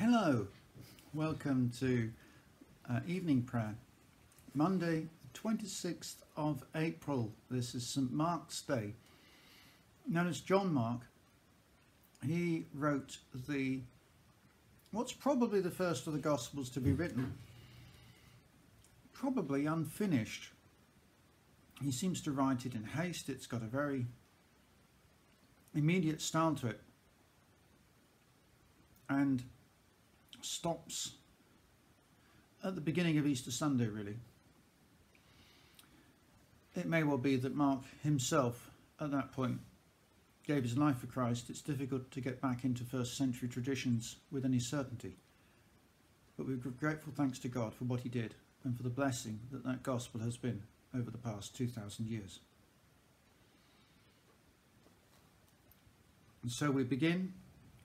Hello, welcome to uh, evening prayer. Monday, 26th of April. This is St Mark's Day. Known as John Mark, he wrote the what's probably the first of the Gospels to be written, probably unfinished. He seems to write it in haste. It's got a very immediate style to it and stops at the beginning of Easter Sunday, really. It may well be that Mark himself, at that point, gave his life for Christ. It's difficult to get back into first century traditions with any certainty. But we give grateful thanks to God for what he did and for the blessing that that gospel has been over the past 2,000 years. And so we begin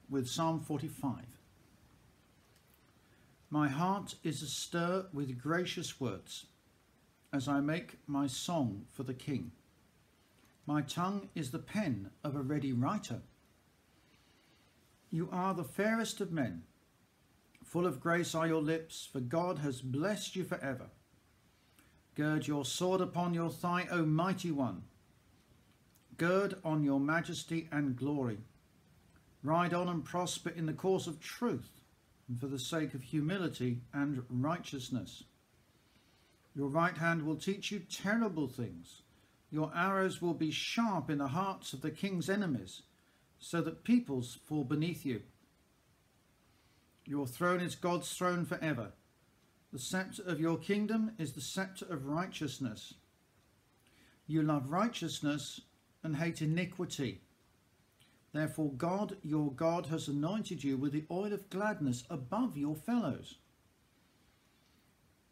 with Psalm 45. My heart is astir with gracious words as I make my song for the King. My tongue is the pen of a ready writer. You are the fairest of men. Full of grace are your lips, for God has blessed you forever. Gird your sword upon your thigh, O mighty one. Gird on your majesty and glory. Ride on and prosper in the course of truth, for the sake of humility and righteousness. Your right hand will teach you terrible things. Your arrows will be sharp in the hearts of the king's enemies, so that peoples fall beneath you. Your throne is God's throne forever. The scepter of your kingdom is the scepter of righteousness. You love righteousness and hate iniquity. Therefore God, your God, has anointed you with the oil of gladness above your fellows.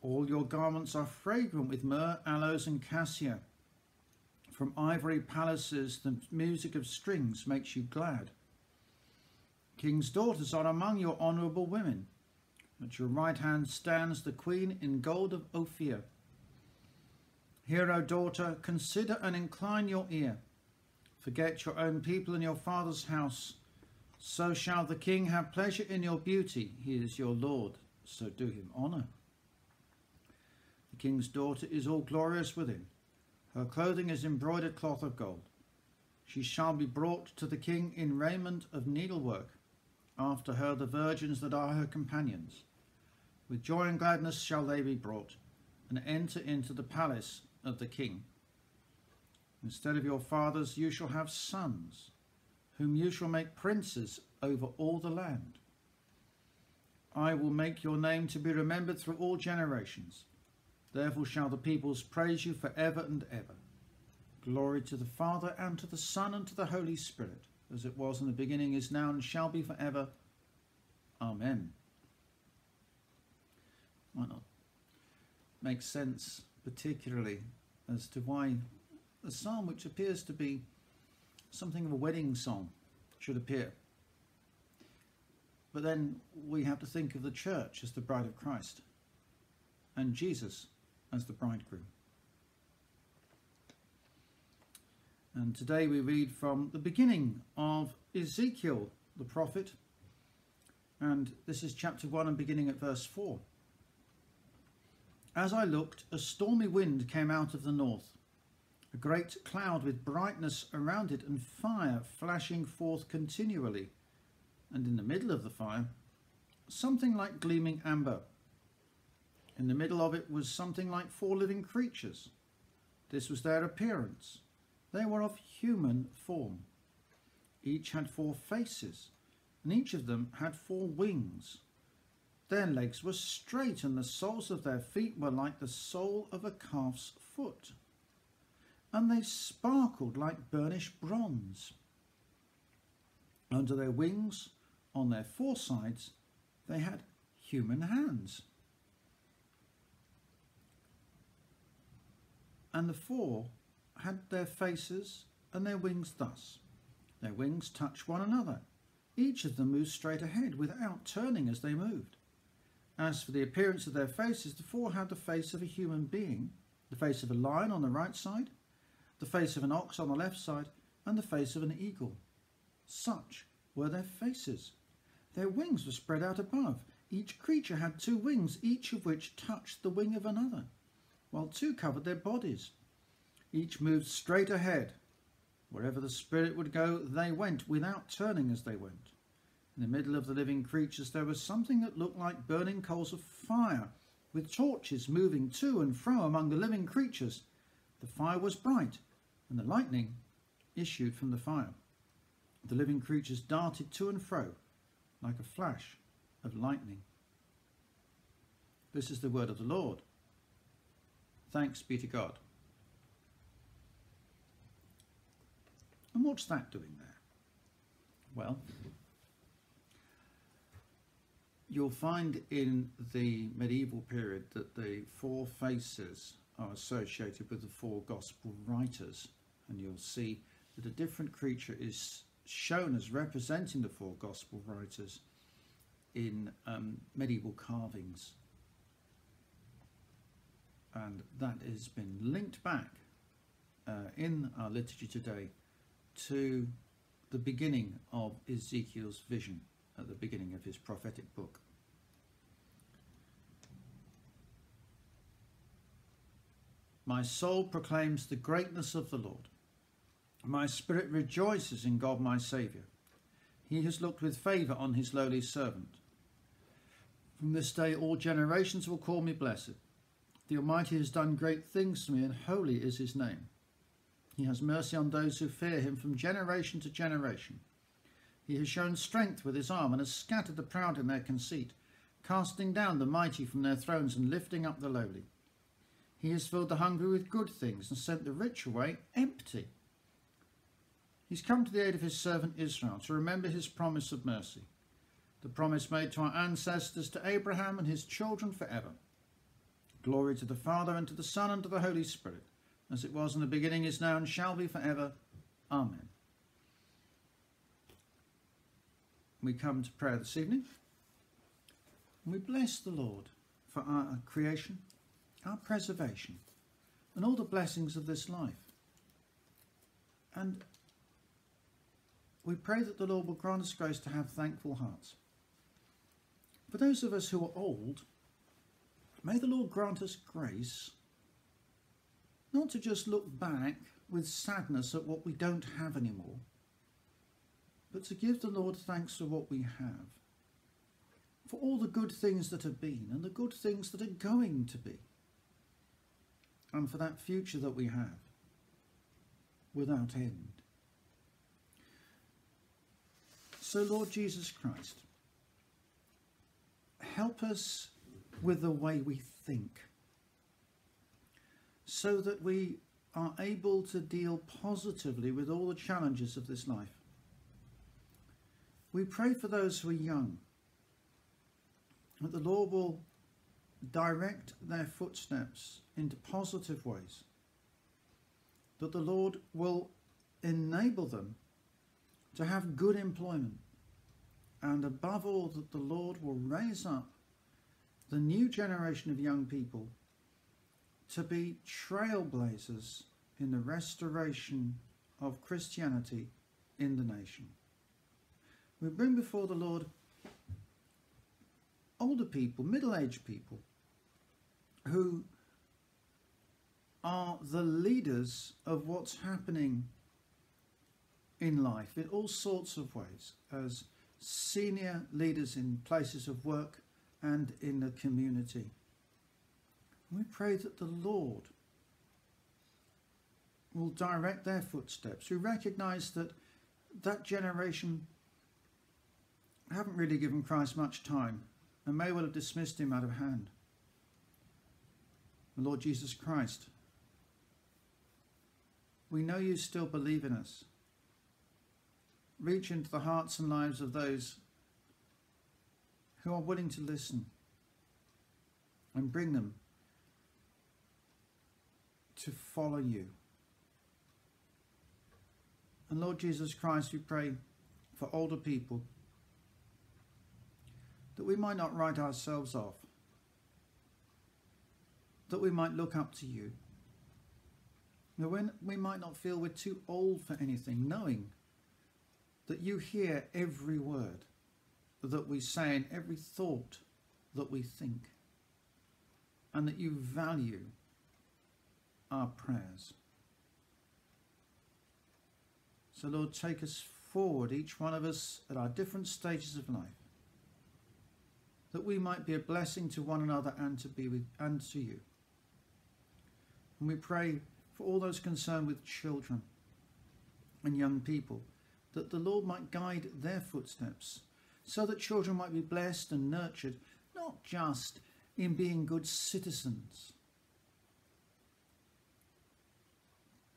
All your garments are fragrant with myrrh, aloes and cassia. From ivory palaces the music of strings makes you glad. King's daughters are among your honourable women. At your right hand stands the queen in gold of Ophir. Hear, O daughter, consider and incline your ear. Forget your own people and your father's house. So shall the king have pleasure in your beauty. He is your lord, so do him honour. The king's daughter is all glorious within. Her clothing is embroidered cloth of gold. She shall be brought to the king in raiment of needlework. After her the virgins that are her companions. With joy and gladness shall they be brought, and enter into the palace of the king. Instead of your fathers you shall have sons, whom you shall make princes over all the land. I will make your name to be remembered through all generations. Therefore shall the peoples praise you for ever and ever. Glory to the Father, and to the Son, and to the Holy Spirit, as it was in the beginning, is now, and shall be for ever. Amen. Might not make sense, particularly, as to why a psalm which appears to be something of a wedding song should appear. But then we have to think of the church as the bride of Christ and Jesus as the bridegroom. And today we read from the beginning of Ezekiel the prophet, and this is chapter 1 and beginning at verse 4. As I looked, a stormy wind came out of the north, a great cloud with brightness around it and fire flashing forth continually, and in the middle of the fire, something like gleaming amber. In the middle of it was something like four living creatures. This was their appearance. They were of human form. Each had four faces, and each of them had four wings. Their legs were straight, and the soles of their feet were like the sole of a calf's foot, and they sparkled like burnished bronze. Under their wings, on their four sides, they had human hands. And the four had their faces and their wings thus. Their wings touched one another. Each of them moved straight ahead without turning as they moved. As for the appearance of their faces, the four had the face of a human being, the face of a lion on the right side, the face of an ox on the left side, and the face of an eagle. Such were their faces. Their wings were spread out above. Each creature had two wings, each of which touched the wing of another, while two covered their bodies. Each moved straight ahead. Wherever the Spirit would go, they went, without turning as they went. In the middle of the living creatures there was something that looked like burning coals of fire, with torches moving to and fro among the living creatures. The fire was bright, and the lightning issued from the fire. The living creatures darted to and fro like a flash of lightning. This is the word of the Lord. Thanks be to God. And what's that doing there? Well, you'll find in the medieval period that the four faces are associated with the four gospel writers, and you'll see that a different creature is shown as representing the four gospel writers in um, medieval carvings. And that has been linked back uh, in our liturgy today to the beginning of Ezekiel's vision at the beginning of his prophetic book. My soul proclaims the greatness of the Lord. My spirit rejoices in God my Saviour. He has looked with favour on his lowly servant. From this day all generations will call me blessed. The Almighty has done great things to me, and holy is his name. He has mercy on those who fear him from generation to generation. He has shown strength with his arm and has scattered the proud in their conceit, casting down the mighty from their thrones and lifting up the lowly. He has filled the hungry with good things and sent the rich away empty. He's come to the aid of his servant Israel to remember his promise of mercy, the promise made to our ancestors, to Abraham and his children forever. Glory to the Father, and to the Son, and to the Holy Spirit, as it was in the beginning, is now, and shall be forever. Amen. We come to prayer this evening, we bless the Lord for our creation, our preservation, and all the blessings of this life. And we pray that the Lord will grant us grace to have thankful hearts. For those of us who are old, may the Lord grant us grace not to just look back with sadness at what we don't have anymore, but to give the Lord thanks for what we have, for all the good things that have been and the good things that are going to be, and for that future that we have without end. So, Lord Jesus Christ, help us with the way we think so that we are able to deal positively with all the challenges of this life. We pray for those who are young, that the Lord will direct their footsteps into positive ways, that the Lord will enable them to have good employment, and above all, that the Lord will raise up the new generation of young people to be trailblazers in the restoration of Christianity in the nation. We bring before the Lord older people, middle aged people, who are the leaders of what's happening in life in all sorts of ways as senior leaders in places of work and in the community. We pray that the Lord will direct their footsteps. We recognize that that generation haven't really given Christ much time and may well have dismissed him out of hand. Lord Jesus Christ, we know you still believe in us reach into the hearts and lives of those who are willing to listen and bring them to follow you. And Lord Jesus Christ, we pray for older people that we might not write ourselves off, that we might look up to you, that we might not feel we're too old for anything, knowing that you hear every word that we say and every thought that we think, and that you value our prayers. So, Lord, take us forward, each one of us at our different stages of life, that we might be a blessing to one another and to be with and to you. And we pray for all those concerned with children and young people, that the Lord might guide their footsteps, so that children might be blessed and nurtured, not just in being good citizens,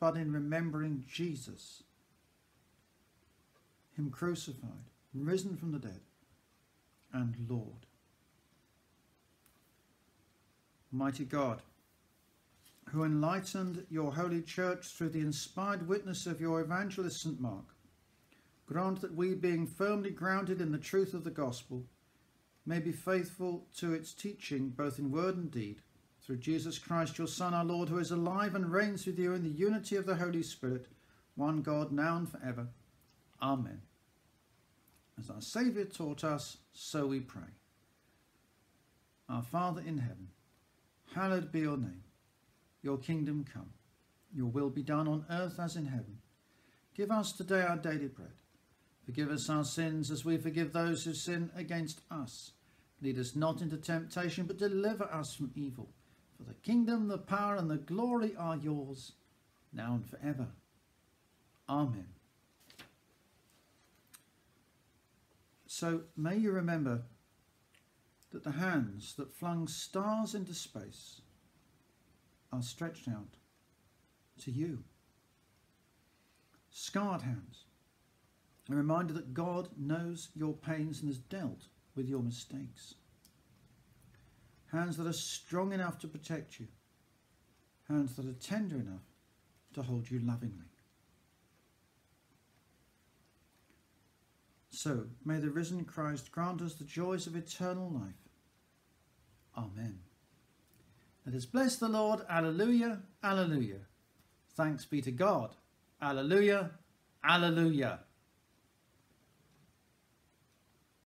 but in remembering Jesus, Him crucified, risen from the dead, and Lord. Mighty God, who enlightened your holy church through the inspired witness of your evangelist St. Mark, grant that we, being firmly grounded in the truth of the gospel, may be faithful to its teaching both in word and deed, through Jesus Christ, your Son, our Lord, who is alive and reigns with you in the unity of the Holy Spirit, one God, now and forever. Amen. As our Saviour taught us, so we pray. Our Father in heaven, hallowed be your name. Your kingdom come. Your will be done on earth as in heaven. Give us today our daily bread. Forgive us our sins as we forgive those who sin against us. Lead us not into temptation, but deliver us from evil. For the kingdom, the power, and the glory are yours, now and forever. Amen. So may you remember that the hands that flung stars into space are stretched out to you. Scarred hands, a reminder that God knows your pains and has dealt with your mistakes. Hands that are strong enough to protect you. Hands that are tender enough to hold you lovingly. So may the risen Christ grant us the joys of eternal life. Amen. Let us bless the Lord. Alleluia, alleluia. Thanks be to God. Alleluia, alleluia.